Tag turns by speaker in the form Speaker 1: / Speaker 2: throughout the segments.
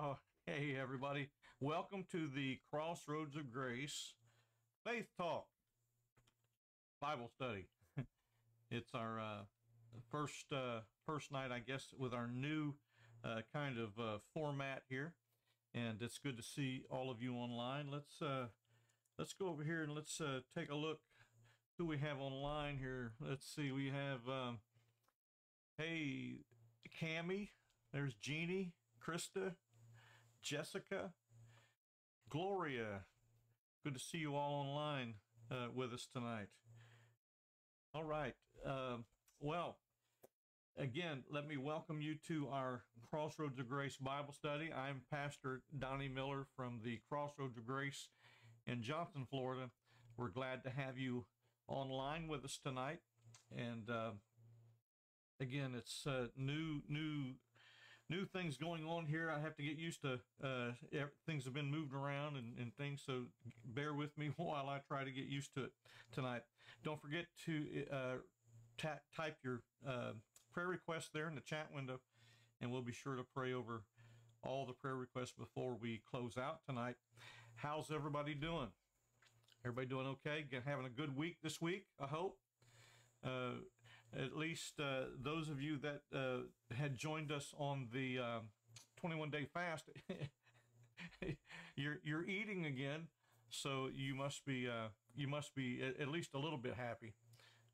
Speaker 1: Well, hey, everybody. Welcome to the Crossroads of Grace Faith Talk Bible study. it's our uh, first uh, first night, I guess, with our new uh, kind of uh, format here, and it's good to see all of you online. Let's uh, let's go over here and let's uh, take a look who we have online here. Let's see, we have um, hey Cami, there's Jeannie, Krista, Jessica, Gloria. Good to see you all online uh, with us tonight. All right. Um, well, again, let me welcome you to our Crossroads of Grace Bible study. I'm Pastor Donnie Miller from the Crossroads of Grace in Johnson, Florida. We're glad to have you online with us tonight. And uh, again, it's uh, new, new, new things going on here. I have to get used to. Uh, things have been moved around and, and things, so bear with me while I try to get used to it tonight. Don't forget to uh, type your uh, prayer request there in the chat window, and we'll be sure to pray over all the prayer requests before we close out tonight. How's everybody doing? Everybody doing okay? Having a good week this week, I hope. Uh, at least uh, those of you that uh, had joined us on the um 21 day fast, you're you're eating again, so you must be uh, you must be at, least a little bit happy.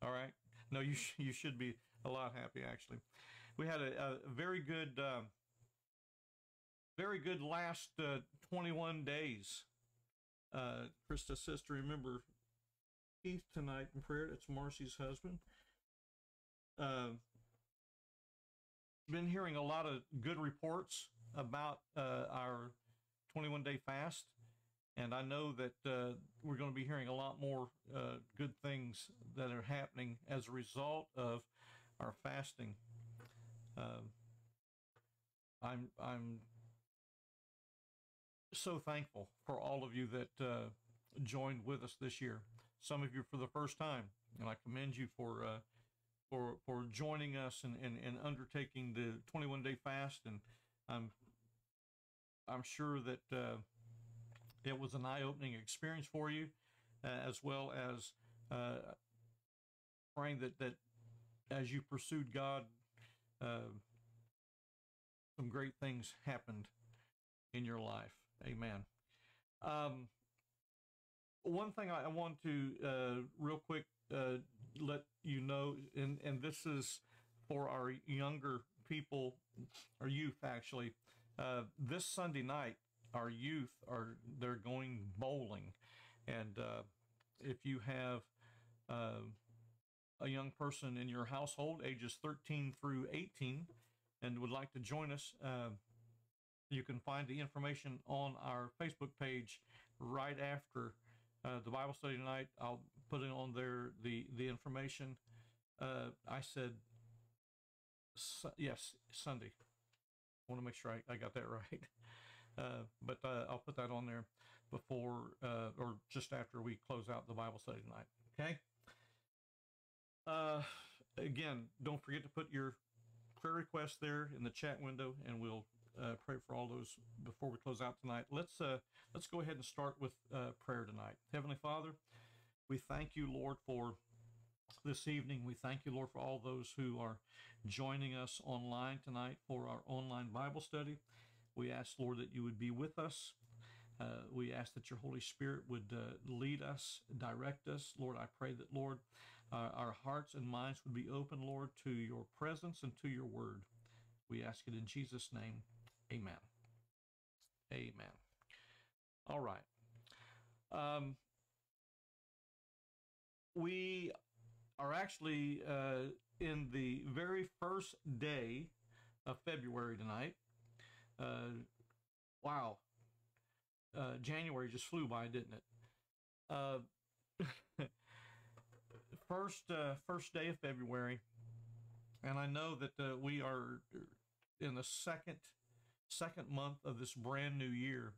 Speaker 1: All right. No, you sh- you should be a lot happy actually. We had a, a very good um, very good last uh, 21 days. Uh, Krista's sister, remember Keith tonight in prayer. It's Marcy's husband. Uh, been hearing a lot of good reports about uh, our 21 day fast. And I know that uh, we're going to be hearing a lot more uh, good things that are happening as a result of our fasting. Um I'm I'm so thankful for all of you that uh, joined with us this year. Some of you for the first time, and I commend you for uh, for for joining us and, and, and undertaking the 21 day fast. And I'm I'm sure that uh, it was an eye opening experience for you, uh, as well as uh, praying that that as you pursued God, uh, some great things happened in your life. Amen. Um, one thing I want to uh, real quick uh, let you know, and and this is for our younger people, our youth actually. Uh, this Sunday night, our youth are they're going bowling, and uh, if you have uh, a young person in your household, ages 13 through 18, and would like to join us, uh, you can find the information on our Facebook page right after uh, the Bible study tonight. I'll put it on there the the information. Uh, I said su- yes Sunday. I want to make sure I, I got that right. Uh, but uh, I'll put that on there before uh, or just after we close out the Bible study tonight. Okay. Uh, again, don't forget to put your prayer requests there in the chat window, and we'll uh, pray for all those before we close out tonight. Let's uh, let's go ahead and start with prayer tonight. Heavenly Father, we thank you, Lord, for this evening. We thank you, Lord, for all those who are joining us online tonight for our online Bible study. We ask, Lord, that you would be with us. Uh, we ask that your Holy Spirit would uh, lead us, direct us. Lord, I pray that, Lord, uh, our hearts and minds would be open, Lord, to your presence and to your word. We ask it in Jesus' name. Amen. Amen. All right. Um, we are actually uh, in the very first day of February tonight. Uh, wow. Uh, January just flew by, didn't it? Uh, first uh, first day of February, and I know that uh, we are in the second second month of this brand new year.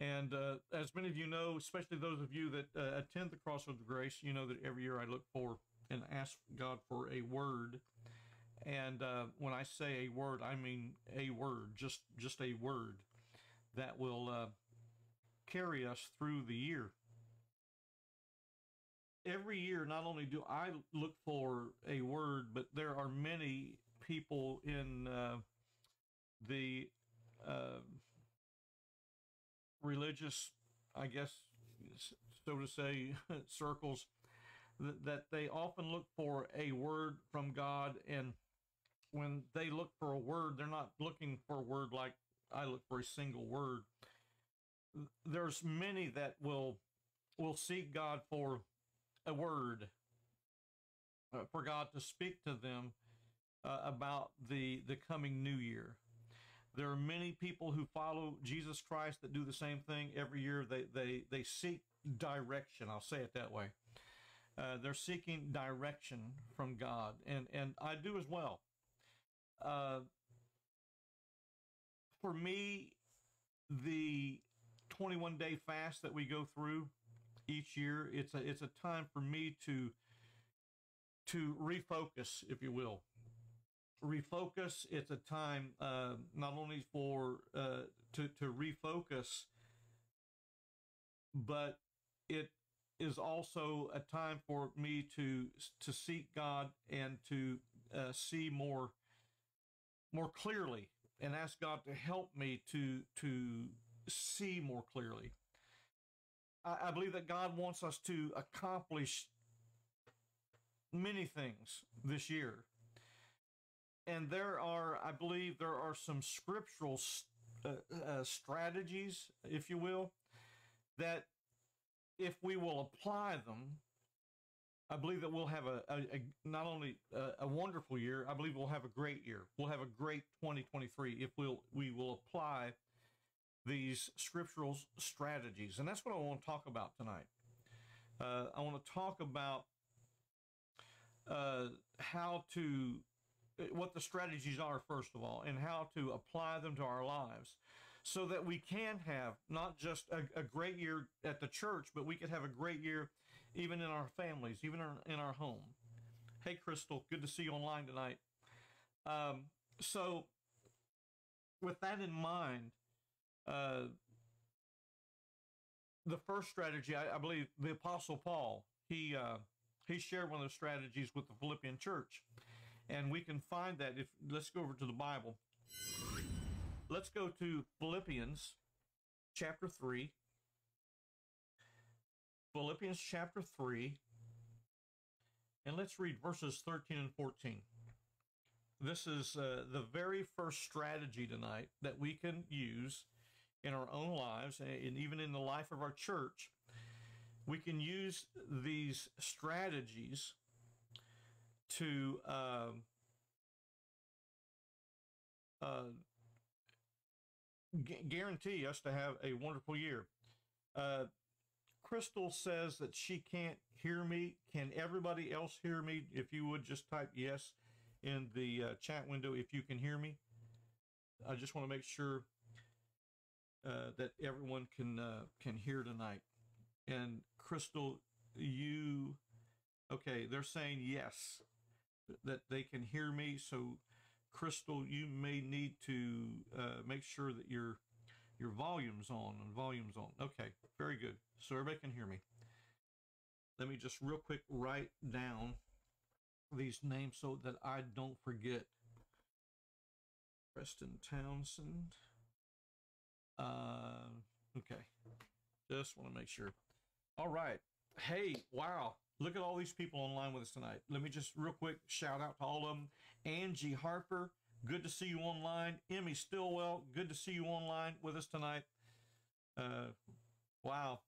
Speaker 1: And uh, as many of you know, especially those of you that uh, attend the Crossroads of Grace, you know that every year I look for and ask God for a word And uh, when I say a word, I mean a word, just just a word that will uh, carry us through the year. Every year, not only do I look for a word, but there are many people in uh, the uh, religious, I guess, so to say, circles that, they often look for a word from God. And when they look for a word, they're not looking for a word like I look for a single word. There's many that will will seek God for a word, uh, for God to speak to them uh, about the the coming new year. There are many people who follow Jesus Christ that do the same thing every year. They they they seek direction. I'll say it that way. Uh, they're seeking direction from God, and and I do as well. Uh, for me, the 21 day fast that we go through each year, it's a it's a time for me to to refocus, if you will. Refocus. It's a time uh, not only for uh, to to refocus, but it is also a time for me to to seek God and to uh, see more more clearly and ask God to help me to to see more clearly. I, I believe that God wants us to accomplish many things this year. And there are, I believe, there are some scriptural uh, uh, strategies, if you will, that if we will apply them, I believe that we'll have a, a, a not only a, a, wonderful year, I believe we'll have a great year. We'll have a great 2023 if we'll we will apply these scriptural strategies, and that's what I want to talk about tonight. Uh, I want to talk about uh, how to what the strategies are first of all, and how to apply them to our lives so that we can have not just a, a, great year at the church, but we could have a great year even in our families, even in our home. Hey, Crystal, good to see you online tonight. Um, so, with that in mind, uh, the first strategy, I, I, believe, the Apostle Paul, he uh, he shared one of the strategies with the Philippian church, and we can find that if let's go over to the Bible. Let's go to Philippians chapter 3. Philippians chapter 3. And let's read verses 13 and 14. This is uh, the very first strategy tonight that we can use in our own lives and even in the life of our church. We can use these strategies to uh, uh, guarantee us to have a wonderful year. Uh, Crystal says that she can't hear me. Can everybody else hear me? If you would just type yes in the uh, chat window if you can hear me. I just want to make sure uh, that everyone can uh, can hear tonight. And Crystal, you okay? They're saying yes that they can hear me. So Crystal, you may need to uh, make sure that your your volume's on and volume's on. Okay, very good. So everybody can hear me. Let me just real quick write down these names so that I don't forget. Preston Townsend. Uh, okay. Just want to make sure. All right. Hey, wow. Look at all these people online with us tonight. Let me just real quick shout out to all of them. Angie Harper, good to see you online. Emmy Stillwell, good to see you online with us tonight. Uh, wow.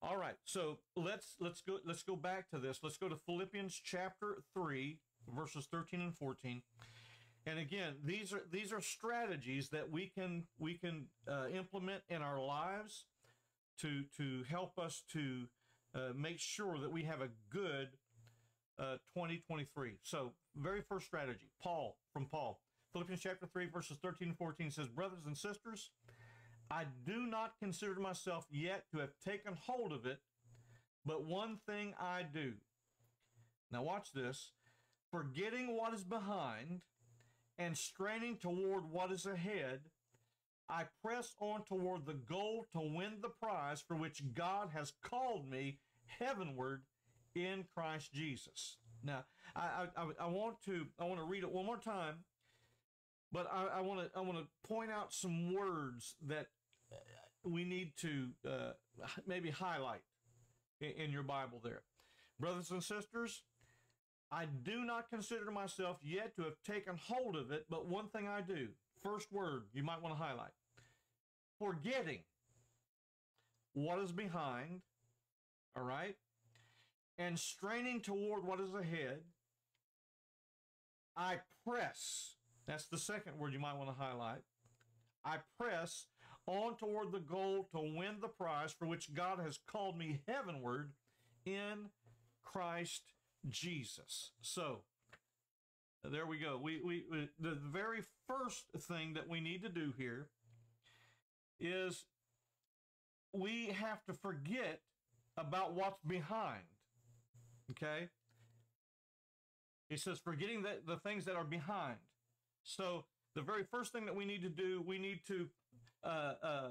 Speaker 1: All right, so let's let's go let's go back to this. Let's go to Philippians chapter three, verses thirteen and fourteen. And again, these are these are strategies that we can we can uh, implement in our lives to to help us to uh, make sure that we have a good uh, 2023. So, very first strategy, Paul, from Paul. Philippians chapter 3, verses 13 and 14 says, Brothers and sisters, I do not consider myself yet to have taken hold of it, but one thing I do. Now, watch this. forgetting what is behind and straining toward what is ahead, I press on toward the goal to win the prize for which God has called me heavenward in Christ Jesus. Now, I, I, I want to I want to read it one more time, but I, I want to I want to point out some words that we need to uh, maybe highlight in, in your Bible there, brothers and sisters. I do not consider myself yet to have taken hold of it, but one thing I do. First word you might want to highlight forgetting what is behind, all right, and straining toward what is ahead. I press. That's the second word you might want to highlight. I press on toward the goal to win the prize for which God has called me heavenward in Christ Jesus. So, there we go. We, we, we the very first thing that we need to do here is we have to forget about what's behind. Okay? He says, forgetting the, the things that are behind. So, the very first thing that we need to do, we need to uh, uh,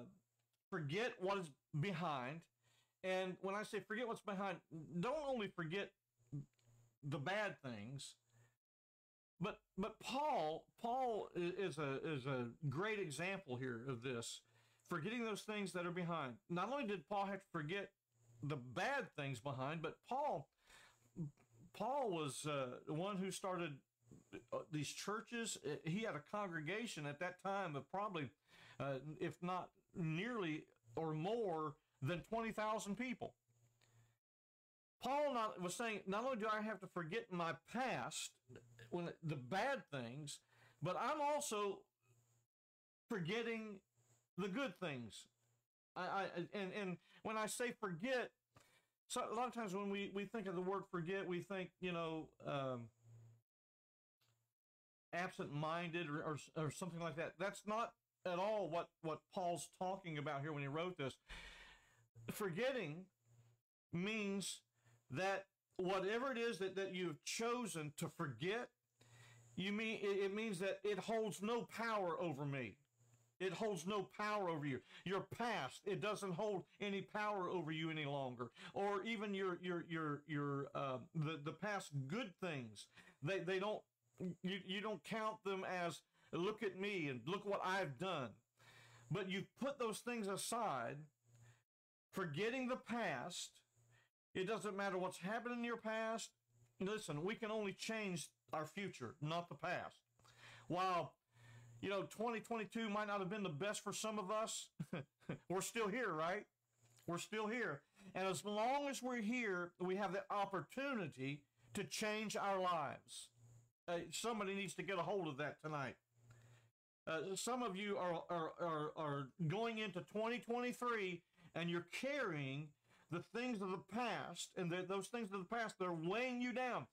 Speaker 1: forget what is behind. And when I say forget what's behind, don't only forget the bad things, but but Paul Paul is a is a great example here of this forgetting those things that are behind. Not only did Paul have to forget the bad things behind, but Paul Paul was uh, the one who started uh, these churches. He had a congregation at that time of probably, uh, if not nearly or more than twenty thousand people. Paul not, was saying, not only do I have to forget my past, when the bad things, but I'm also forgetting the good things. I, I and and when I say forget, so a lot of times when we we think of the word forget, we think you know um, absent-minded or, or or something like that. That's not at all what what Paul's talking about here when he wrote this. Forgetting means that whatever it is that, that you've chosen to forget, you mean it, it means that it holds no power over me. It holds no power over you. Your past, it doesn't hold any power over you any longer. Or even your your your your uh, the the past good things. They they don't you you don't count them as look at me and look what I've done. But you put those things aside, forgetting the past. It doesn't matter what's happened in your past. Listen, we can only change our future, not the past. While you know, 2022 might not have been the best for some of us. we're still here, right? We're still here. And as long as we're here, we have the opportunity to change our lives. Uh, somebody needs to get a hold of that tonight. Uh, some of you are, are, are, are going into 2023 and you're carrying the things of the past, and the, those things of the past, they're weighing you down.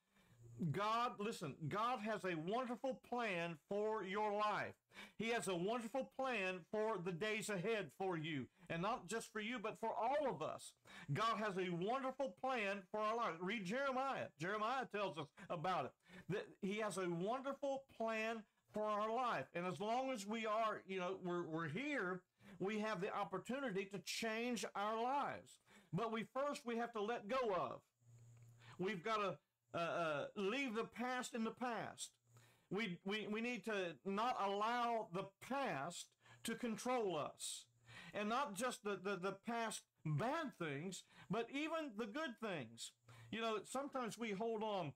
Speaker 1: God, listen, God has a wonderful plan for your life. He has a wonderful plan for the days ahead for you. And not just for you, but for all of us. God has a wonderful plan for our life. Read Jeremiah. Jeremiah tells us about it. That he has a wonderful plan for our life. And as long as we are, you know, we're, we're here, we have the opportunity to change our lives. But we first, we have to let go of. We've got to uh, uh, leave the past in the past. We, we, we need to not allow the past to control us. And not just the, the, the past bad things, but even the good things. You know, sometimes we hold on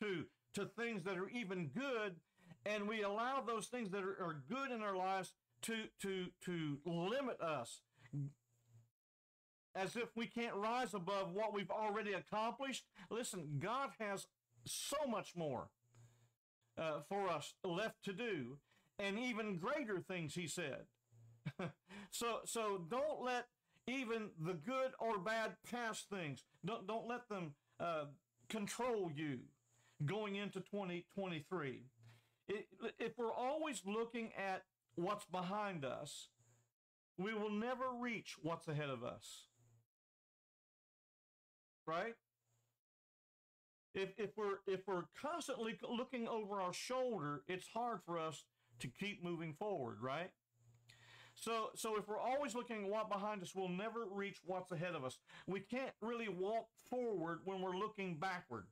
Speaker 1: to, to things that are even good, and we allow those things that are, are good in our lives to, to, to limit us as if we can't rise above what we've already accomplished. Listen, God has so much more uh, for us left to do, and even greater things, He said. so, so don't let even the good or bad past things don't don't let them uh, control you going into 2023. It, if we're always looking at what's behind us, we will never reach what's ahead of us right? If, if we're if we're constantly looking over our shoulder, it's hard for us to keep moving forward, right? So so if we're always looking at what behind us, we'll never reach what's ahead of us. We can't really walk forward when we're looking backward.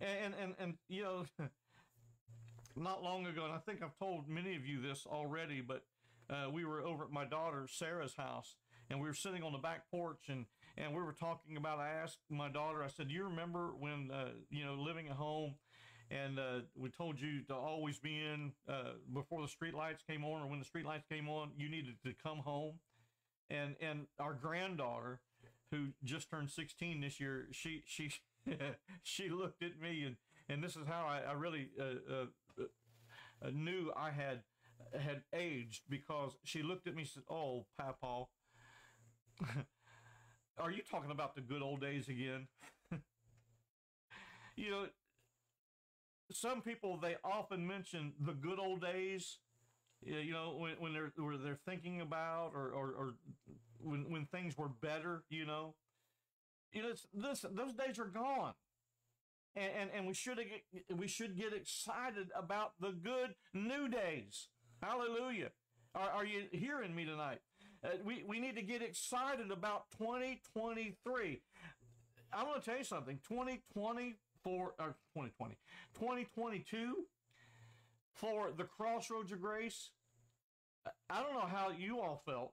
Speaker 1: And and and, you know, not long ago, and I think I've told many of you this already, but uh, we were over at my daughter Sarah's house, and we were sitting on the back porch, and and we were talking about. I asked my daughter, I said, "Do you remember when uh, you know living at home?" And uh, we told you to always be in uh, before the street lights came on, or when the street lights came on, you needed to come home. And and our granddaughter, who just turned 16 this year, she she she looked at me, and and this is how I, I really uh, uh, uh, knew I had had aged because she looked at me and said, "Oh, Papa, are you talking about the good old days again?" you know, some people they often mention the good old days. You know, when, when they're when they're thinking about or, or, or when when things were better. You know, you know, this those days are gone. And, and, and we should we should get excited about the good new days. Hallelujah. Are, are you hearing me tonight? Uh, we, we need to get excited about 2023. I want to tell you something. 2024 or 2020, 2022 for the crossroads of grace. I don't know how you all felt,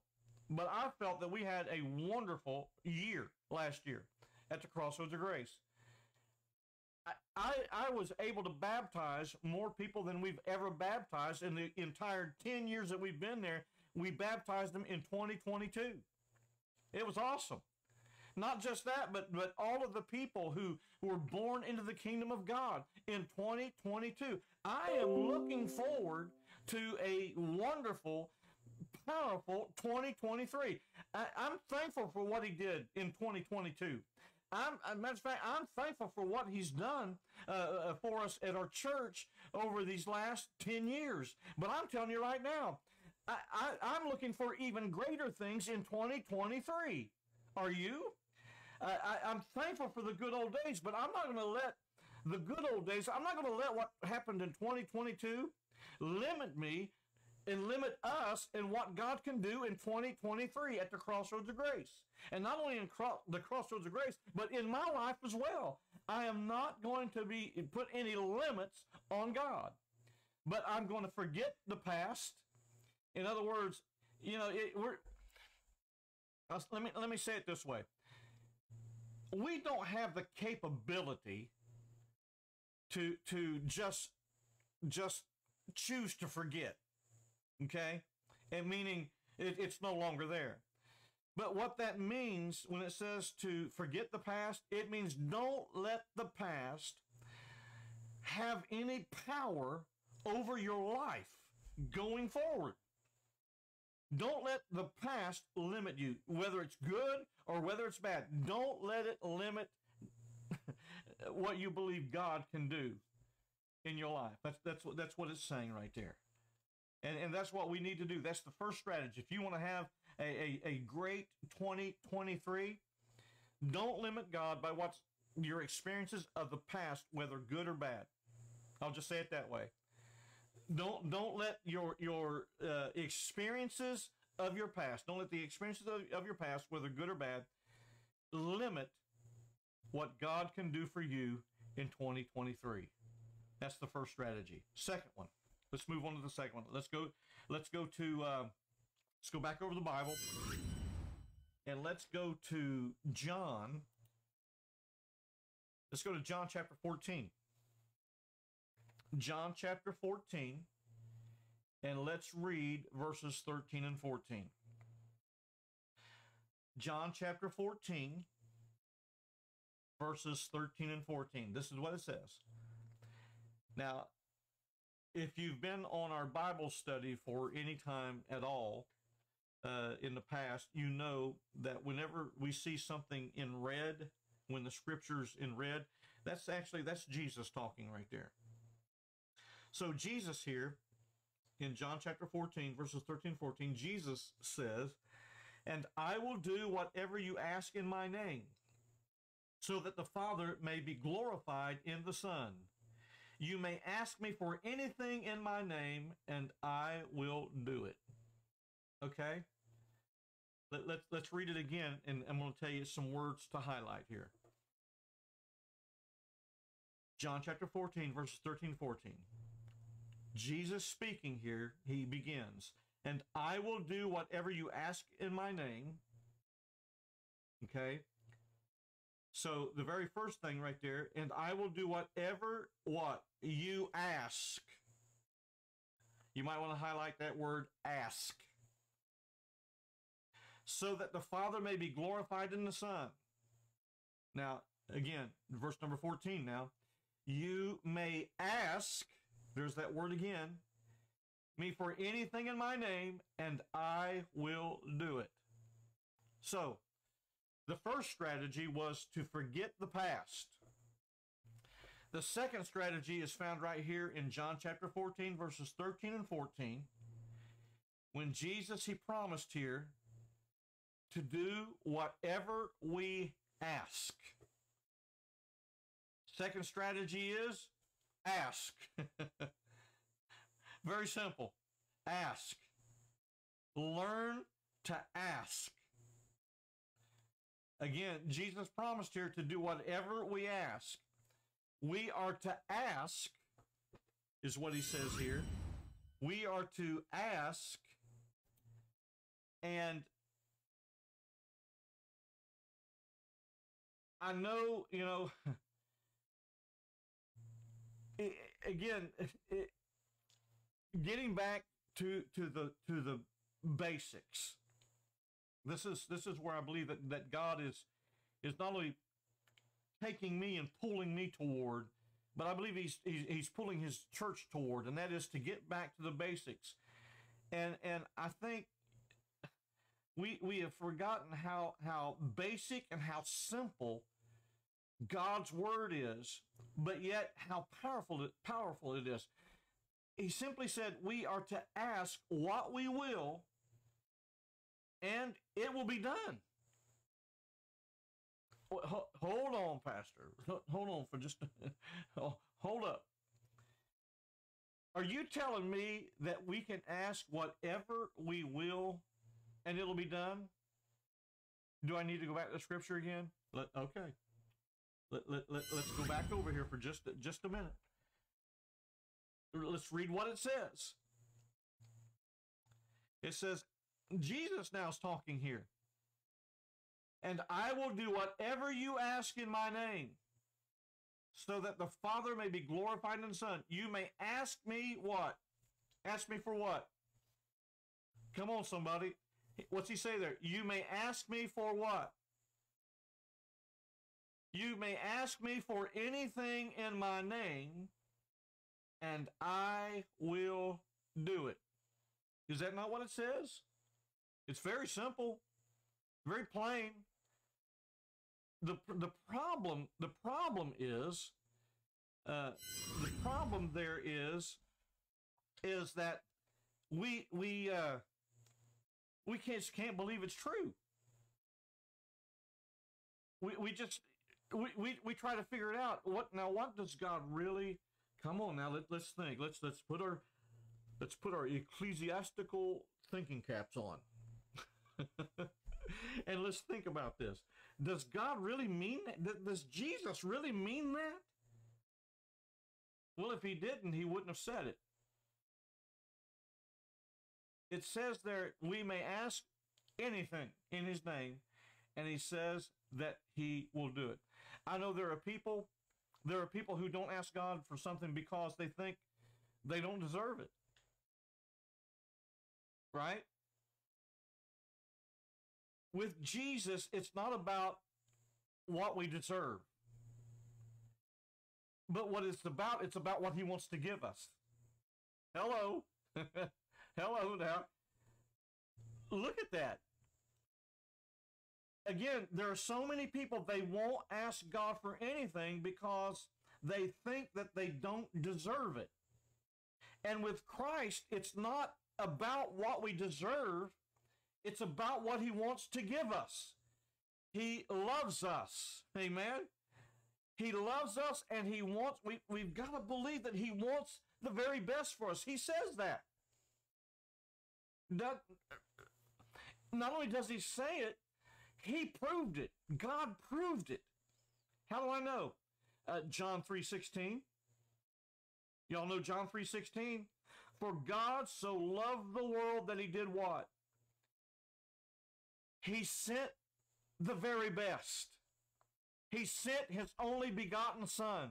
Speaker 1: but I felt that we had a wonderful year last year at the crossroads of grace. I, I was able to baptize more people than we've ever baptized in the entire 10 years that we've been there. We baptized them in 2022. It was awesome. Not just that, but, but all of the people who, who were born into the kingdom of God in 2022. I am looking forward to a wonderful, powerful 2023. I, I'm thankful for what he did in 2022. I'm, as a matter of fact, I'm thankful for what he's done uh, uh, for us at our church over these last 10 years. But I'm telling you right now, I, I, I'm looking for even greater things in 2023. Are you? Uh, I, I'm thankful for the good old days, but I'm not going to let the good old days, I'm not going to let what happened in 2022 limit me and limit us in what God can do in 2023 at the crossroads of grace. And not only in cro- the crossroads of grace, but in my life as well. I am not going to be put any limits on God, but I'm going to forget the past. In other words, you know, it, we're. Uh, let me let me say it this way. We don't have the capability to to just just choose to forget. Okay, and meaning it, it's no longer there. But what that means when it says to forget the past, it means don't let the past have any power over your life going forward. Don't let the past limit you, whether it's good or whether it's bad. Don't let it limit what you believe God can do in your life. That's that's what that's what it's saying right there. And, and that's what we need to do. That's the first strategy. If you want to have a, a, a great 2023, don't limit God by what's your experiences of the past, whether good or bad. I'll just say it that way. Don't don't let your your uh, experiences of your past, don't let the experiences of, of your past, whether good or bad, limit what God can do for you in 2023. That's the first strategy. Second one. Let's move on to the second one. Let's go. Let's go to. Uh, let's go back over the Bible, and let's go to John. Let's go to John chapter fourteen. John chapter fourteen, and let's read verses thirteen and fourteen. John chapter fourteen, verses thirteen and fourteen. This is what it says. Now, if you've been on our Bible study for any time at all uh, in the past, you know that whenever we see something in red, when the scripture's in red, that's actually that's Jesus talking right there. So Jesus here in John chapter 14, verses 13 14, Jesus says, And I will do whatever you ask in my name, so that the Father may be glorified in the Son. You may ask me for anything in my name, and I will do it. Okay? Let, let's, let's read it again, and I'm going to tell you some words to highlight here. John chapter 14, verses 13 14. Jesus speaking here, he begins, and I will do whatever you ask in my name. Okay? So the very first thing right there, and I will do whatever what you ask. You might want to highlight that word ask. So that the Father may be glorified in the Son. Now, again, verse number 14 now. You may ask, there's that word again, me for anything in my name, and I will do it. So, the first strategy was to forget the past. The second strategy is found right here in John chapter 14, verses 13 and 14. When Jesus, he promised here to do whatever we ask. Second strategy is ask. Very simple. Ask. Learn to ask. Again, Jesus promised here to do whatever we ask. We are to ask, is what he says here. We are to ask, and I know, you know, it, again, it, getting back to to the to the basics. This is this is where I believe that, that God is is not only taking me and pulling me toward, but I believe he's, he's he's pulling his church toward, and that is to get back to the basics. And and I think we we have forgotten how how basic and how simple God's word is, but yet how powerful it, powerful it is. He simply said, We are to ask what we will, and it will be done. Hold on, Pastor. Hold on for just hold up. Are you telling me that we can ask whatever we will and it'll be done? Do I need to go back to scripture again? Okay. Let, let, let, let's go back over here for just, just a minute. Let's read what it says. It says, Jesus now is talking here. And I will do whatever you ask in my name, so that the Father may be glorified in the Son. You may ask me what? Ask me for what? Come on, somebody. What's he say there? You may ask me for what? You may ask me for anything in my name, and I will do it. Is that not what it says? It's very simple, very plain. The, the problem the problem is uh, the problem there is is that we we uh, we can't can't believe it's true. We we just we, we, try to figure it out. What now? What does God really? Come on now. Let, let's think. Let's let's put our let's put our ecclesiastical thinking caps on, and let's think about this. Does God really mean that? Does Jesus really mean that? Well, if he didn't, he wouldn't have said it. It says there, we may ask anything in his name, and he says that he will do it. I know there are people, there are people who don't ask God for something because they think they don't deserve it. Right? With Jesus, it's not about what we deserve. But what it's about, it's about what he wants to give us. Hello. Hello now. Look at that again, there are so many people they won't ask God for anything because they think that they don't deserve it. And with Christ, it's not about what we deserve, it's about what he wants to give us. He loves us. Amen. He loves us and he wants, we, we've got to believe that he wants the very best for us. He says that. Not, not only does he say it, he proved it. God proved it. How do I know? Uh, John 3.16. Y'all know John 3.16? For God so loved the world that he did what? He sent the very best. He sent his only begotten son.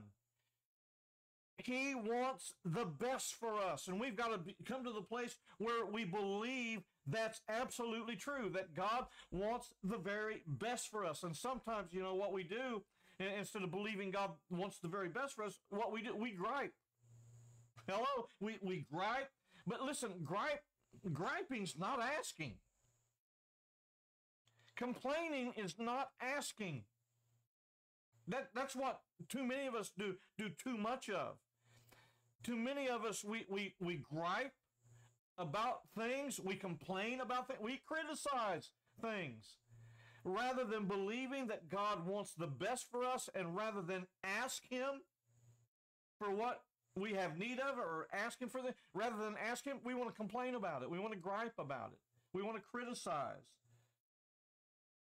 Speaker 1: He wants the best for us. And we've got to come to the place where we believe that's absolutely true, that God wants the very best for us. And sometimes, you know, what we do, instead of believing God wants the very best for us, what we do, we gripe. Hello? We, we gripe. But listen, gripe, griping's not asking. Complaining is not asking. That, that's what too many of us do, do too much of. Too many of us, we, we, we gripe about things, we complain about things, we criticize things. Rather than believing that God wants the best for us and rather than ask Him for what we have need of or ask Him for the, rather than ask Him, we want to complain about it. We want to gripe about it. We want to criticize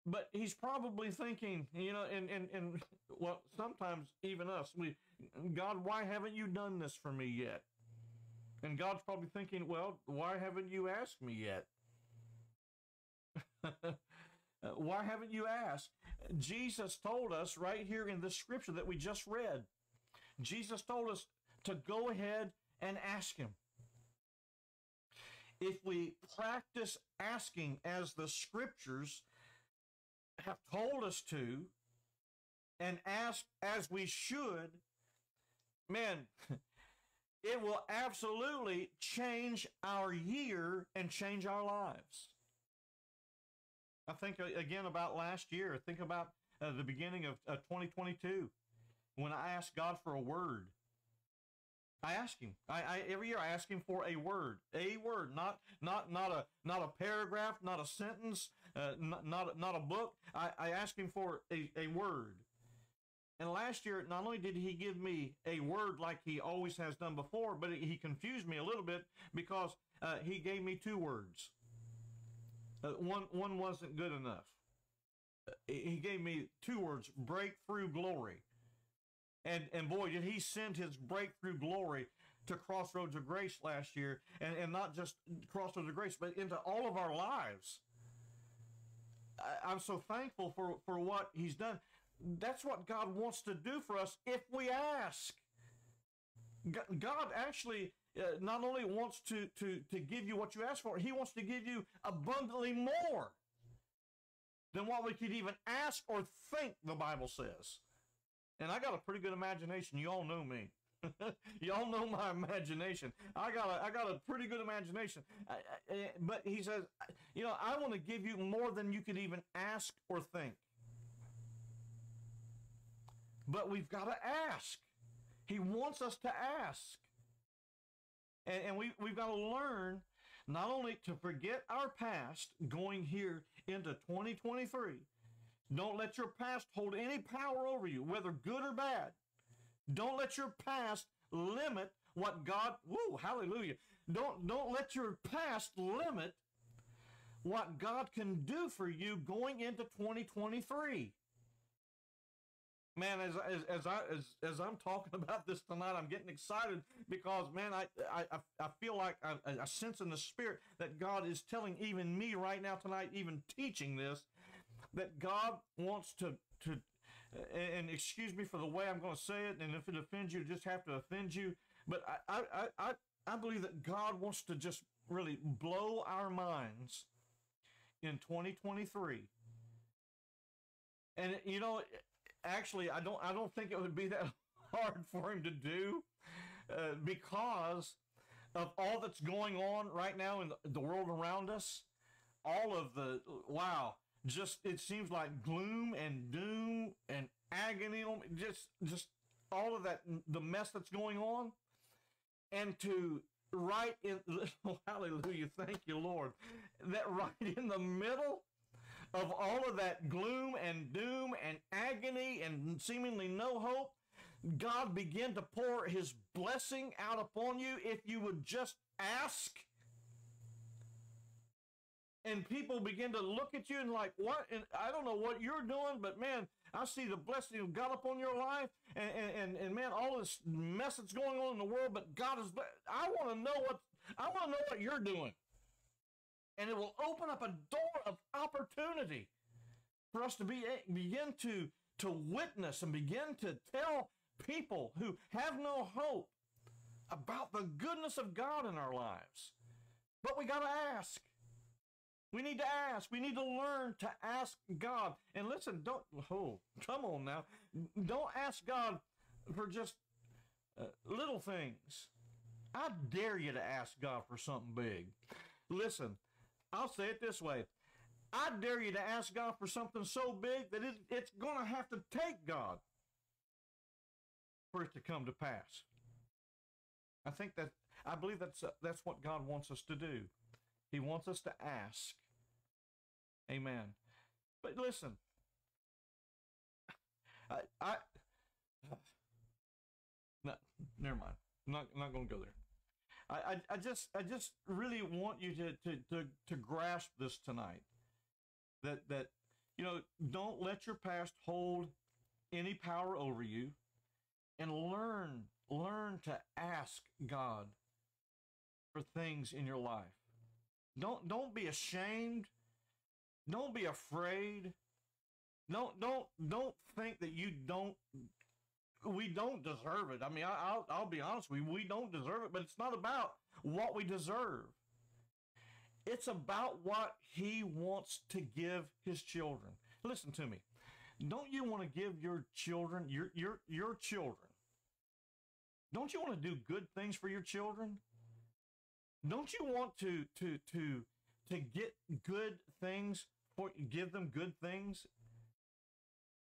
Speaker 1: but he's probably thinking, you know, and, and, and well, sometimes even us, we, God, why haven't you done this for me yet? And God's probably thinking, well, why haven't you asked me yet? why haven't you asked? Jesus told us right here in the scripture that we just read. Jesus told us to go ahead and ask him. If we practice asking as the scriptures have told us to and ask as we should, man, it will absolutely change our year and change our lives. I think uh, again about last year. Think about uh, the beginning of uh, 2022 when I asked God for a word. I ask him. I, I, every year I ask him for a word, a word, not not not a not a paragraph, not a sentence, uh, not, not not a book. I, I ask him for a, a word. And last year, not only did he give me a word like he always has done before, but he confused me a little bit because uh, he gave me two words. Uh, one one wasn't good enough. Uh, he gave me two words: breakthrough glory. And, and boy, did he send his breakthrough glory to Crossroads of Grace last year, and, and not just Crossroads of Grace, but into all of our lives. I, I'm so thankful for, for what he's done. That's what God wants to do for us if we ask. God actually uh, not only wants to, to, to give you what you ask for, he wants to give you abundantly more than what we could even ask or think, the Bible says. And I got a pretty good imagination. You all know me. Y'all know my imagination. I got a, I got a pretty good imagination. I, I, but he says, you know, I want to give you more than you could even ask or think. But we've got to ask. He wants us to ask. And, and we, we've got to learn not only to forget our past going here into 2023, don't let your past hold any power over you, whether good or bad. Don't let your past limit what God, woo, hallelujah. Don't, don't let your past limit what God can do for you going into 2023. Man, as, as, as I as, as I'm talking about this tonight, I'm getting excited because man, I I, I feel like I, I sense in the spirit that God is telling even me right now tonight, even teaching this, that God wants to to and excuse me for the way I'm going to say it, and if it offends you, just have to offend you. But I I I I believe that God wants to just really blow our minds in 2023. And you know, actually, I don't I don't think it would be that hard for him to do uh, because of all that's going on right now in the, world around us. All of the wow just it seems like gloom and doom and agony just just all of that the mess that's going on and to right in hallelujah thank you lord that right in the middle of all of that gloom and doom and agony and seemingly no hope, God began to pour his blessing out upon you if you would just ask. And people begin to look at you and like, what? And I don't know what you're doing, but man, I see the blessing of God upon your life. And, and, and, and man, all this mess that's going on in the world, but God is, I want to know what, I want to know what you're doing. And it will open up a door of opportunity for us to be, begin to, to witness and begin to tell people who have no hope about the goodness of God in our lives. But we got to ask. We need to ask. We need to learn to ask God. And listen, don't, oh, come on now. Don't ask God for just uh, little things. I dare you to ask God for something big. Listen, I'll say it this way. I dare you to ask God for something so big that it, it's going to have to take God for it to come to pass. I think that I believe that's uh, that's what God wants us to do. He wants us to ask. Amen. But listen, I, I no, never mind. I'm not I'm not going to go there. I, I, I just I just really want you to, to to to grasp this tonight. That that you know, don't let your past hold any power over you and learn learn to ask God for things in your life. Don't don't be ashamed. Don't be afraid. Don't don't don't think that you don't we don't deserve it. I mean, I, will I'll be honest with you, we don't deserve it, but it's not about what we deserve. It's about what he wants to give his children. Listen to me. Don't you want to give your children, your your your children, don't you want to do good things for your children? Don't you want to to to to get good things for give them good things?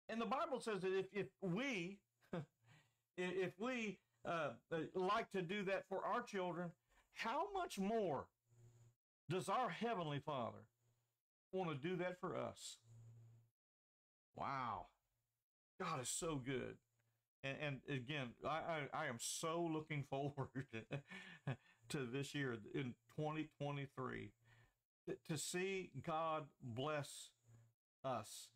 Speaker 1: And the Bible says that if if we if we uh, uh, like to do that for our children, how much more does our heavenly Father want to do that for us? Wow, God is so good. And, and again, I, I, I, am so looking forward to this year in 2023 to see God bless us.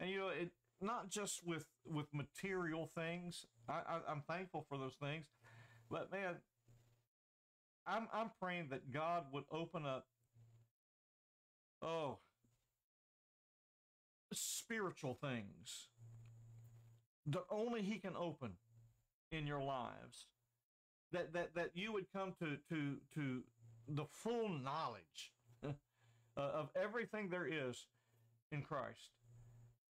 Speaker 1: And you know, it not just with with material things. I, I I'm thankful for those things, but man, I'm I'm praying that God would open up. Oh, spiritual things that only he can open in your lives that that that you would come to to to the full knowledge uh, of everything there is in Christ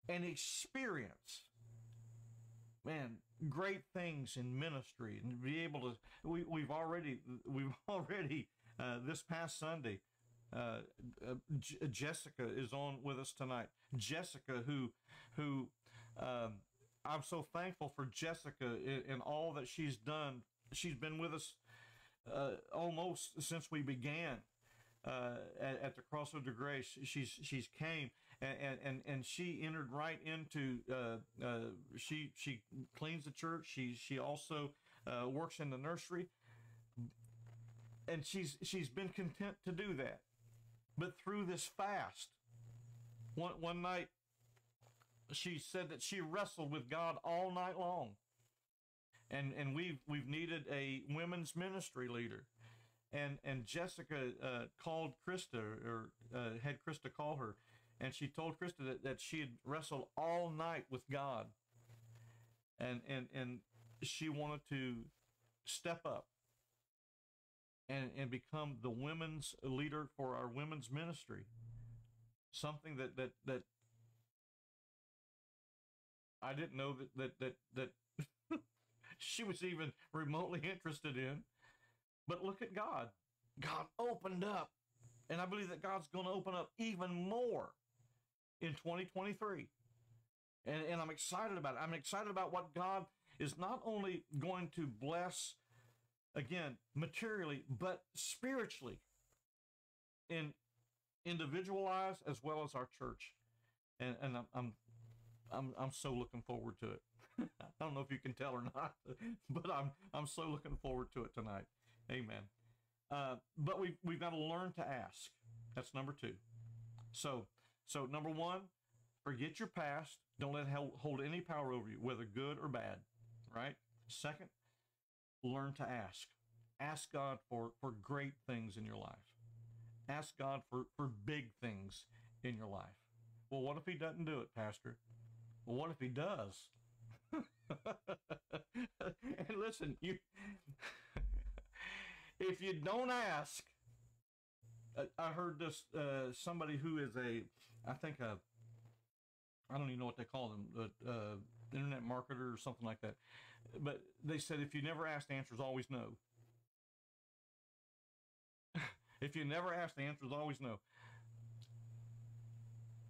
Speaker 1: and experience man great things in ministry and be able to we, we've already we've already uh, this past sunday uh, uh, J- jessica is on with us tonight jessica who who um, I'm so thankful for Jessica and all that she's done. She's been with us uh, almost since we began uh, at, at, the Crossroad of Grace. She's she's came and and and she entered right into. Uh, uh she she cleans the church. She she also uh, works in the nursery, and she's she's been content to do that. But through this fast, one one night she said that she wrestled with God all night long. And and we've we've needed a women's ministry leader. And and Jessica uh, called Krista or uh, had Krista call her, and she told Krista that, that she had wrestled all night with God. And and and she wanted to step up and, and become the women's leader for our women's ministry. Something that, that, that I didn't know that that that that she was even remotely interested in. But look at God. God opened up. And I believe that God's going to open up even more in 2023. And, and I'm excited about it. I'm excited about what God is not only going to bless, again, materially, but spiritually in individual lives as well as our church. and and I'm I'm I'm, I'm so looking forward to it. I don't know if you can tell or not, but I'm I'm so looking forward to it tonight. Amen. Uh, but we we've got to learn to ask. That's number two. So so number one, forget your past. Don't let it hold any power over you, whether good or bad. Right. Second, learn to ask. Ask God for for great things in your life. Ask God for for big things in your life. Well, what if He doesn't do it, Pastor? Well, what if He does? and listen, you if you don't ask, I- heard this uh, somebody who is a, I think a, I don't even know what they call them, but uh, internet marketer or something like that. But they said if you never ask, the answer is always no. if you never ask, the answer is always no.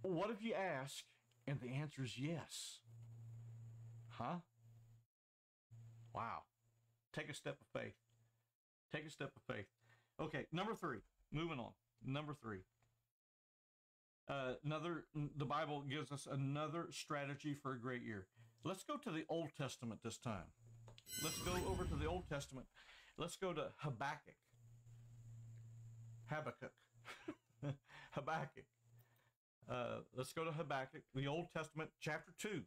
Speaker 1: What if you ask and the answer is yes? Huh? Wow. Take a step of faith. Take a step of faith. Okay, number three. Moving on. Number three. Uh, another, the Bible gives us another strategy for a great year. Let's go to the Old Testament this time. Let's go over to the Old Testament. Let's go to Habakkuk. Habakkuk. Habakkuk. Uh, let's go to Habakkuk, the Old Testament, chapter 2.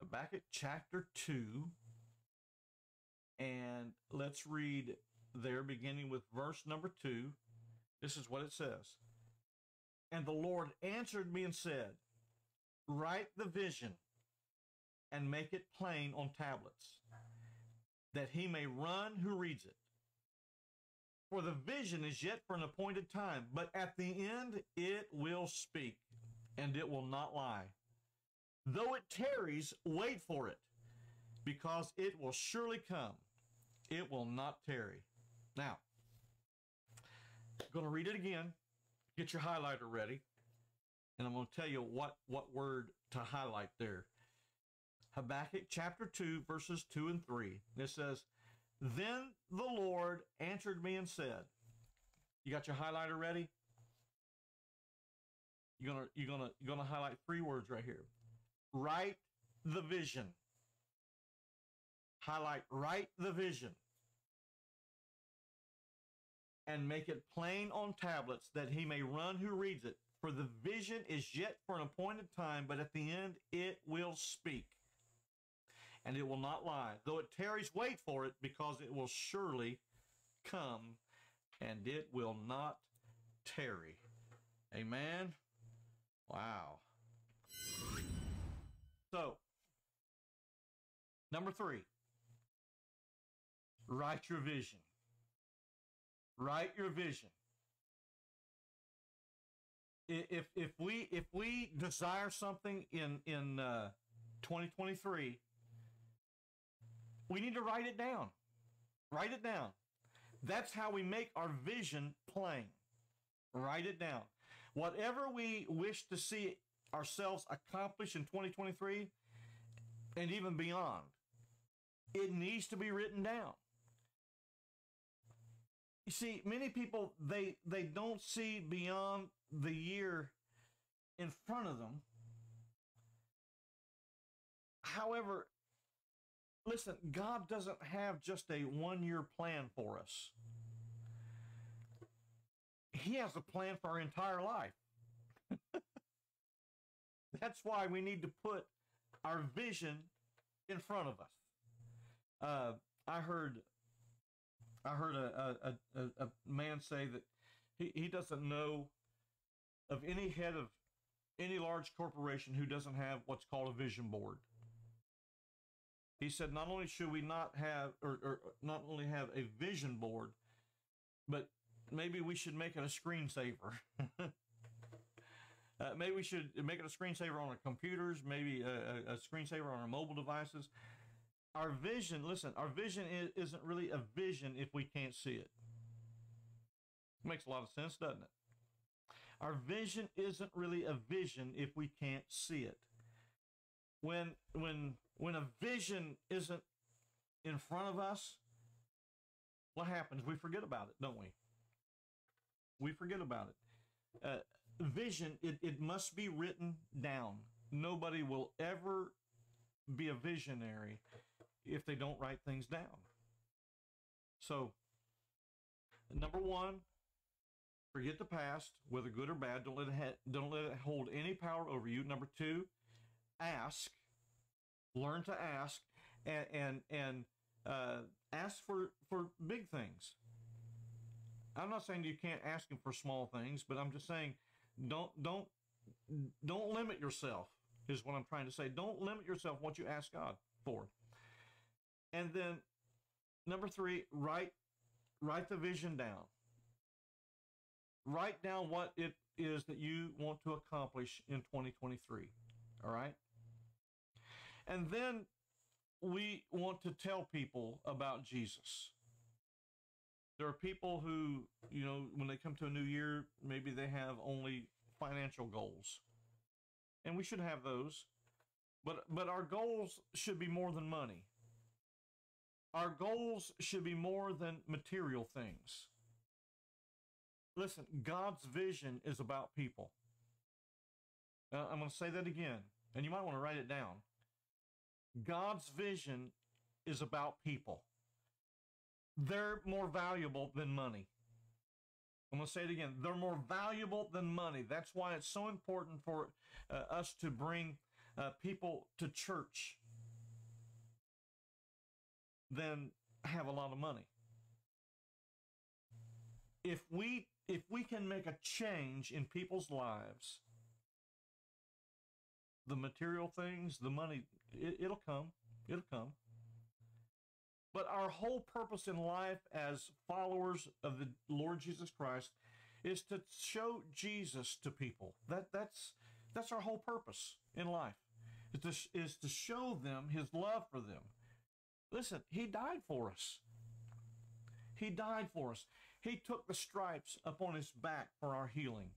Speaker 1: Habakkuk chapter 2. And let's read there, beginning with verse number 2. This is what it says. And the Lord answered me and said, Write the vision and make it plain on tablets, that he may run who reads it. For the vision is yet for an appointed time, but at the end it will speak, and it will not lie. Though it tarries, wait for it, because it will surely come. It will not tarry. Now, I'm going to read it again. Get your highlighter ready. And I'm going to tell you what, what word to highlight there. Habakkuk chapter 2, verses 2 and 3. It says, Then the Lord answered me and said, You got your highlighter ready? You're gonna you're gonna you're gonna highlight three words right here. Write the vision. Highlight write the vision. And make it plain on tablets that he may run who reads it. For the vision is yet for an appointed time, but at the end it will speak and it will not lie. Though it tarries, wait for it, because it will surely come, and it will not tarry. Amen. Wow. So, number three, write your vision. Write your vision. If if we if we desire something in in uh, 2023 we need to write it down. Write it down. That's how we make our vision plain. Write it down. Whatever we wish to see ourselves accomplish in 2023 and even beyond, it needs to be written down. You see, many people they they don't see beyond the year in front of them. However, listen, God doesn't have just a one year plan for us. He has a plan for our entire life. That's why we need to put our vision in front of us. Uh, I heard, I heard a, a, a, a man say that he, he doesn't know of any head of any large corporation who doesn't have what's called a vision board. He said not only should we not have or, or not only have a vision board, but maybe we should make it a screensaver. uh, maybe we should make it a screensaver on our computers, maybe a, a, a screensaver on our mobile devices. Our vision, listen, our vision is, isn't really a vision if we can't see it. Makes a lot of sense, doesn't it? Our vision isn't really a vision if we can't see it. When when when a vision isn't in front of us, what happens? We forget about it, don't we? We forget about it. uh, vision, it, it must be written down. Nobody will ever be a visionary if they don't write things down. So, number one, forget the past, whether good or bad. Don't let it ha- don't let it hold any power over you. Number two, ask, learn to ask, and and and uh, ask for for big things. I'm not saying you can't ask him for small things, but I'm just saying don't don't don't limit yourself is what I'm trying to say. Don't limit yourself what you ask God for. And then number 3, write write the vision down. Write down what it is that you want to accomplish in 2023. All right? And then we want to tell people about Jesus. There are people who, you know, when they come to a new year, maybe they have only financial goals. And we should have those. But but our goals should be more than money. Our goals should be more than material things. Listen, God's vision is about people. I'm going to say that again, and you might want to write it down. God's vision is about people. They're more valuable than money. I'm going to say it again. They're more valuable than money. That's why it's so important for uh, us to bring uh, people to church than have a lot of money. If we if we can make a change in people's lives, the material things, the money, it, it'll come. It'll come. But our whole purpose in life as followers of the Lord Jesus Christ is to show Jesus to people. That that's that's our whole purpose in life. Is to, is to show them his love for them. Listen, he died for us. He died for us. He took the stripes upon his back for our healing.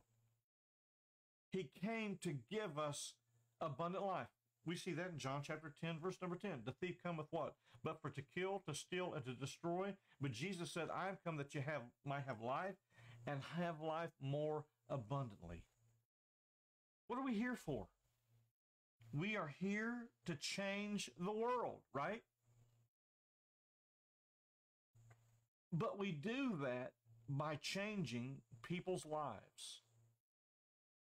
Speaker 1: He came to give us abundant life. We see that in John chapter 10, verse number 10. The thief cometh what? But for to kill, to steal, and to destroy. But Jesus said, I have come that you have might have life and have life more abundantly. What are we here for? We are here to change the world, right? But we do that by changing people's lives.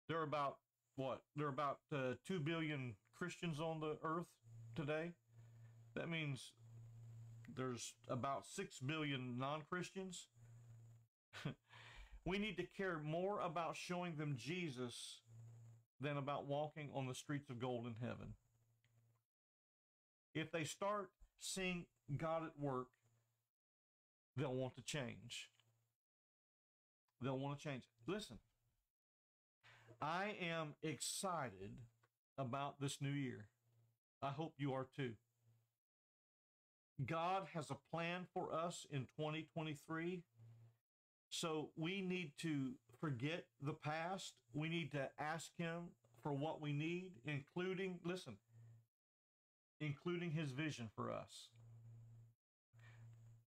Speaker 1: There are about what? There are about uh, 2 billion Christians on the earth today. That means there's about 6 billion non Christians. we need to care more about showing them Jesus than about walking on the streets of gold in heaven. If they start seeing God at work, they'll want to change. They'll want to change. Listen, I am excited about this new year. I hope you are too. God has a plan for us in 2023. So we need to forget the past. We need to ask Him for what we need, including, listen, including His vision for us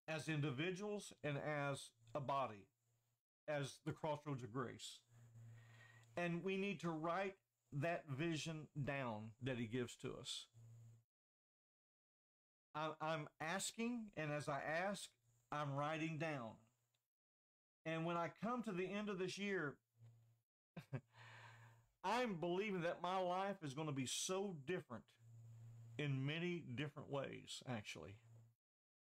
Speaker 1: as individuals and as a body, as the crossroads of grace. And we need to write that vision down that he gives to us. I'm asking, and as I ask, I'm writing down. And when I come to the end of this year, I'm believing that my life is going to be so different in many different ways, actually.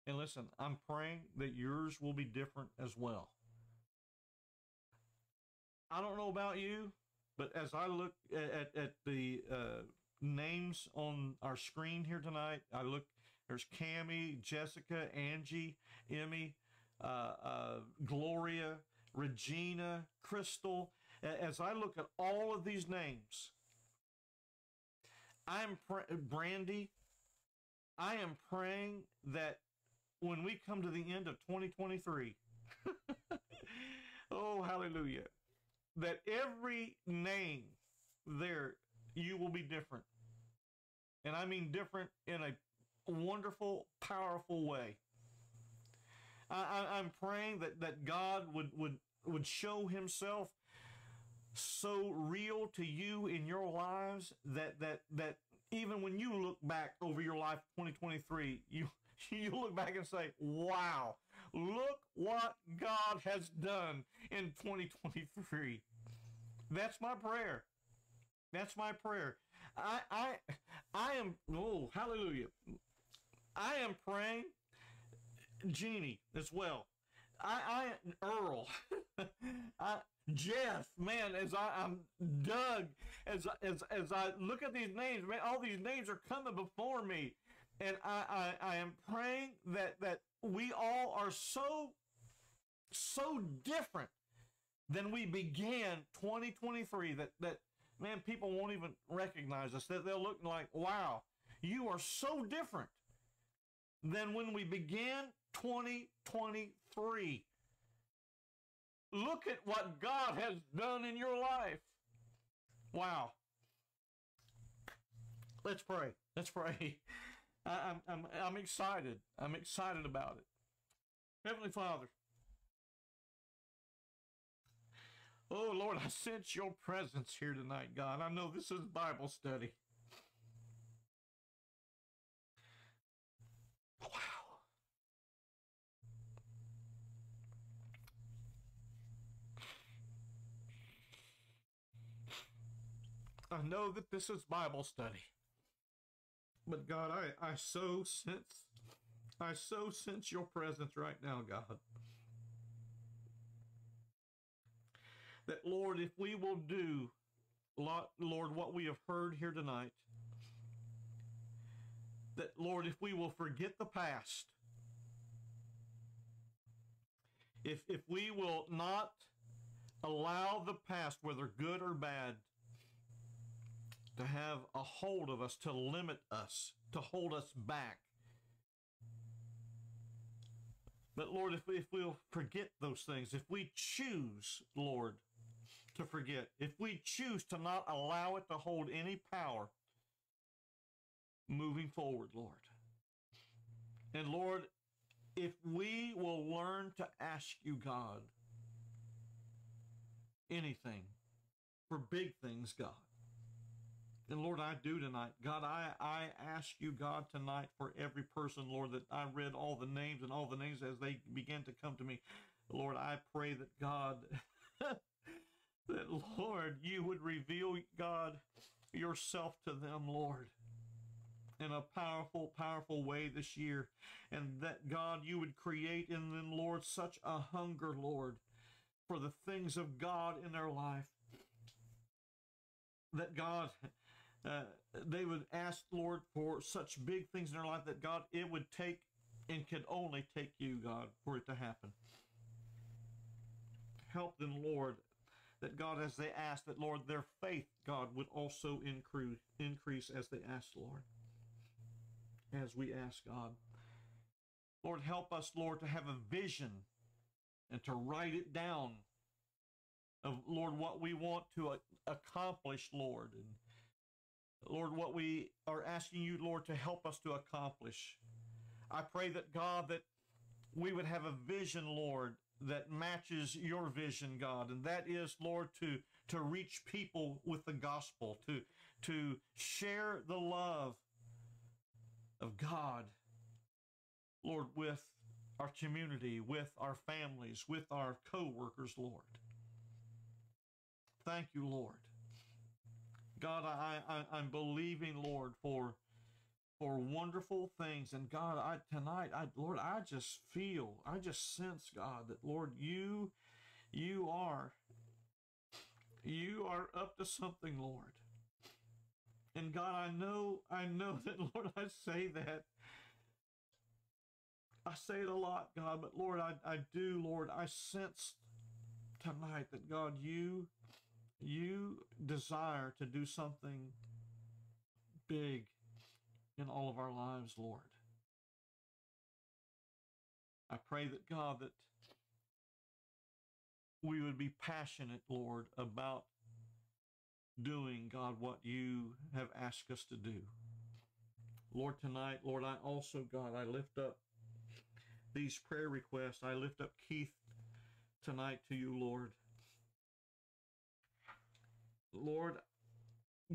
Speaker 1: And listen, I'm praying that yours will be different as well. I don't know about you, but as I look at, at the uh, names on our screen here tonight, I look, there's Cami, Jessica, Angie, Emmy, uh, uh, Gloria, Regina, Crystal. As I look at all of these names, I'm Brandy. I am praying that when we come to the end of 2023, oh hallelujah, that every name there you will be different. And I mean different in a wonderful, powerful way. I, am praying that, that God would, would, would show himself so real to you in your lives that that that even when you look back over your life 2023 you you look back and say wow look what god has done in 2023 that's my prayer. That's my prayer. I i i am oh hallelujah. I am praying jeannie as well. I i earl I, Jeff, man, as I, I'm Doug, as as as I look at these names, man, all these names are coming before me, and I I, I am praying that that we all are so so different than we began 2023. That that man, people won't even recognize us. That they'll look like, wow, you are so different than when we began 2023. Look at what God has done in your life. Wow. Let's pray. Let's pray. I, am I'm, I'm excited. I'm excited about it. Heavenly Father. Oh, Lord, I sense your presence here tonight, God. I know this is Bible study. Wow. I know that this is Bible study. But God, I, I so sense, I so sense your presence right now, God. That, Lord, if we will do, Lord, what we have heard here tonight, that, Lord, if we will forget the past, if, if we will not allow the past, whether good or bad, to have a hold of us, to limit us, to hold us back. But Lord, if, we, if we'll forget those things, if we choose, Lord, to forget, if we choose to not allow it to hold any power moving forward, Lord. And Lord, if we will learn to ask you, God, anything for big things, God, and Lord, I do tonight. God, I, I ask you, God, tonight for every person, Lord, that I read all the names and all the names as they begin to come to me. Lord, I pray that God, that Lord, you would reveal, God, yourself to them, Lord, in a powerful, powerful way this year. And that, God, you would create in them, Lord, such a hunger, Lord, for the things of God in their life. That, God, uh, they would ask, Lord, for such big things in their life that God, it would take and could only take you, God, for it to happen. Help them, Lord, that God, as they ask, that Lord, their faith, God, would also increase, increase as they ask, Lord. As we ask, God. Lord, help us, Lord, to have a vision and to write it down of, Lord, what we want to accomplish, Lord. And Lord, what we are asking you, Lord, to help us to accomplish. I pray that, God, that we would have a vision, Lord, that matches your vision, God. And that is, Lord, to, to reach people with the gospel, to, to share the love of God, Lord, with our community, with our families, with our co workers, Lord. Thank you, Lord. God, I, I I'm believing, Lord, for for wonderful things. And God, I tonight, I Lord, I just feel, I just sense, God, that Lord, you you are you are up to something, Lord. And God, I know, I know that, Lord, I say that. I say it a lot, God, but Lord, I, I do, Lord, I sense tonight that, God, you you desire to do something big in all of our lives, Lord. I pray that God, that we would be passionate, Lord, about doing, God, what you have asked us to do. Lord, tonight, Lord, I also, God, I lift up these prayer requests. I lift up Keith tonight to you, Lord. Lord,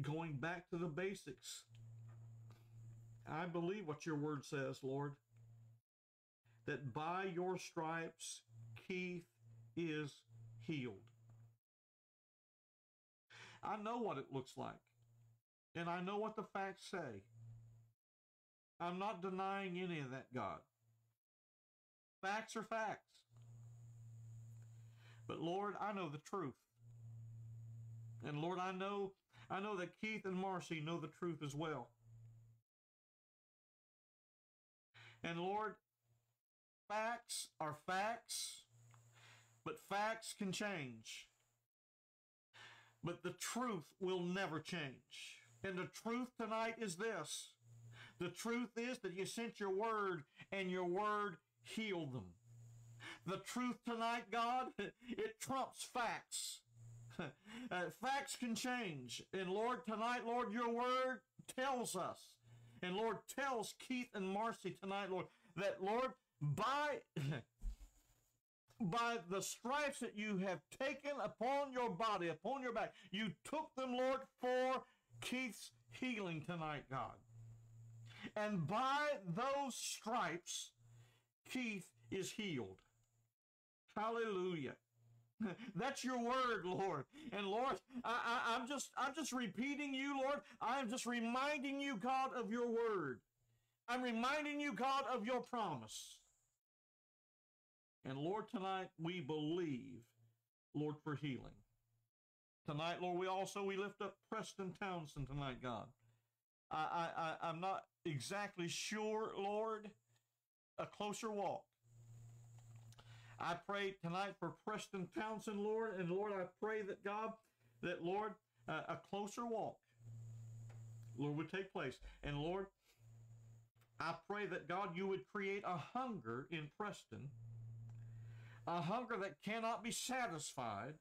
Speaker 1: going back to the basics, I believe what your word says, Lord, that by your stripes, Keith is healed. I know what it looks like, and I know what the facts say. I'm not denying any of that, God. Facts are facts. But Lord, I know the truth. And Lord, I know I know that Keith and Marcy know the truth as well. And Lord, facts are facts, but facts can change. But the truth will never change. And the truth tonight is this the truth is that you sent your word and your word healed them. The truth tonight, God, it trumps facts. Uh, facts can change. And Lord, tonight, Lord, your word tells us, and Lord, tells Keith and Marcy tonight, Lord, that, Lord, by. by the stripes that you have taken upon your body, upon your back, you took them, Lord, for Keith's healing tonight, God. And by those stripes, Keith is healed. Hallelujah. That's your word, Lord. And Lord, I, am just I'm just repeating you, Lord. I'm just reminding you, God, of your word. I'm reminding you, God, of your promise. And Lord, tonight we believe, Lord, for healing. Tonight, Lord, we also we lift up Preston Townsend tonight, God. I, I, I'm not exactly sure, Lord, a closer walk. I pray tonight for Preston Townsend, Lord, and Lord, I pray that God, that Lord, uh, a closer walk, Lord, would take place. And Lord, I pray that God, you would create a hunger in Preston, a hunger that cannot be satisfied,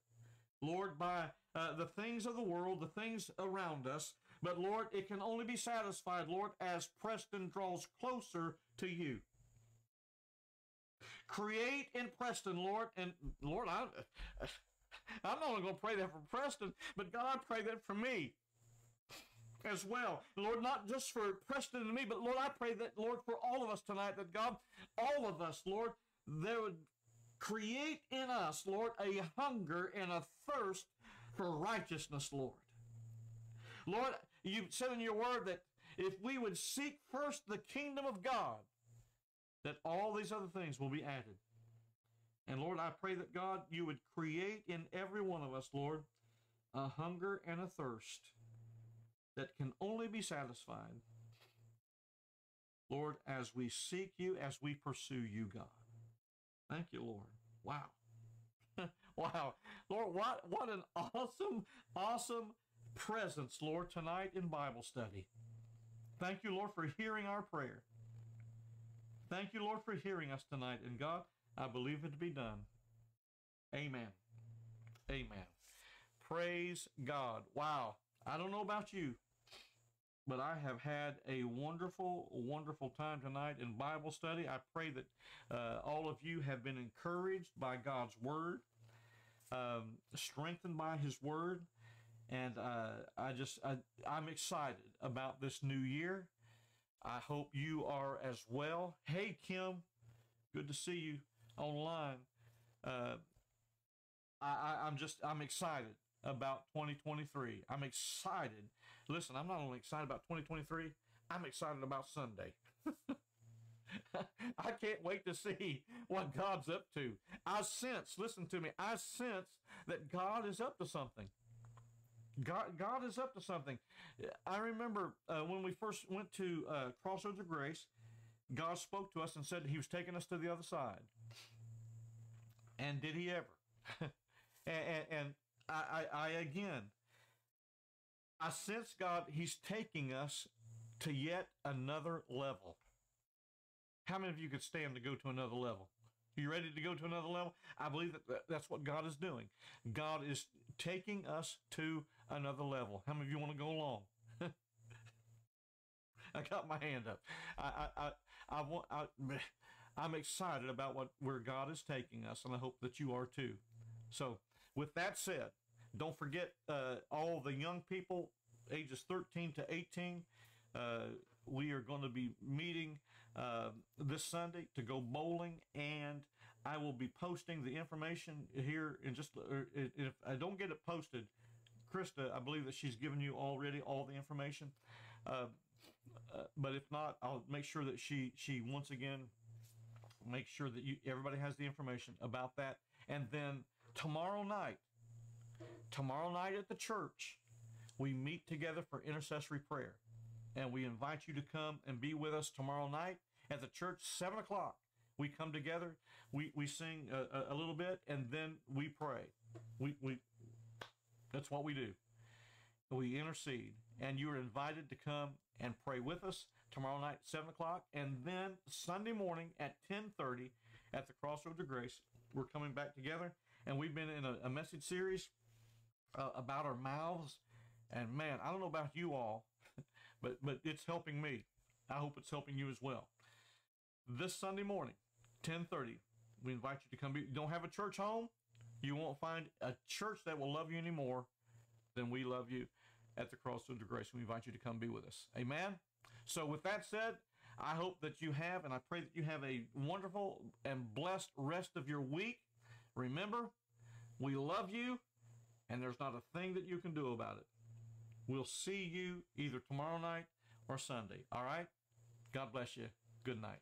Speaker 1: Lord, by uh, the things of the world, the things around us. But Lord, it can only be satisfied, Lord, as Preston draws closer to you. Create in Preston, Lord, and Lord, I, I'm not only going to pray that for Preston, but God, I pray that for me as well. Lord, not just for Preston and me, but Lord, I pray that, Lord, for all of us tonight, that God, all of us, Lord, there would create in us, Lord, a hunger and a thirst for righteousness, Lord. Lord, you said in your word that if we would seek first the kingdom of God, that all these other things will be added. And Lord, I pray that God, you would create in every one of us, Lord, a hunger and a thirst that can only be satisfied, Lord, as we seek you, as we pursue you, God. Thank you, Lord. Wow. wow. Lord, what, what an awesome, awesome presence, Lord, tonight in Bible study. Thank you, Lord, for hearing our prayer. Thank you, Lord, for hearing us tonight. And God, I believe it to be done. Amen. Amen. Praise God. Wow. I don't know about you, but I have had a wonderful, wonderful time tonight in Bible study. I pray that uh, all of you have been encouraged by God's Word, um, strengthened by His Word. And uh, I just, I, I'm excited about this new year. I hope you are as well. Hey, Kim, good to see you online. Uh, I, I, I'm just, I'm excited about 2023. I'm excited. Listen, I'm not only excited about 2023, I'm excited about Sunday. I can't wait to see what God's up to. I sense, listen to me, I sense that God is up to something. God, God is up to something. I remember uh, when we first went to uh, Crossroads of Grace, God spoke to us and said He was taking us to the other side. And did He ever? and, and, and I, I, I, again, I sense God, He's taking us to yet another level. How many of you could stand to go to another level? Are you ready to go to another level? I believe that that's what God is doing. God is taking us to another level. How many of you want to go along? I got my hand up. I, I, I, I want, I, I'm excited about what where God is taking us, and I hope that you are too. So, with that said, Don't forget uh, all the young people, ages 13 to 18. Uh, we are going to be meeting uh, this Sunday to go bowling, and I will be posting the information here in just. If I don't get it posted, Krista, I believe that she's given you already all the information. Uh, uh, but if not, I'll make sure that she she once again make sure that you everybody has the information about that. And then tomorrow night, tomorrow night at the church, we meet together for intercessory prayer, and we invite you to come and be with us tomorrow night at the church, seven o'clock. We come together, we we sing a, a- little bit, and then we pray. We we that's what we do. We intercede, and you are invited to come and pray with us tomorrow night, seven o'clock, and then Sunday morning at ten thirty at the Crossroads of Grace. We're coming back together, and we've been in a, a message series uh, about our mouths. And man, I don't know about you all, but but it's helping me. I hope it's helping you as well. This Sunday morning, ten thirty, we invite you to come. Be, you don't have a church home? You won't find a church that will love you any more than we love you at the cross of Grace. We invite you to come be with us. Amen. So, with that said, I hope that you have, and I pray that you have a wonderful and blessed rest of your week. Remember, we love you, and there's not a thing that you can do about it. We'll see you either tomorrow night or Sunday. All right? God bless you. Good night.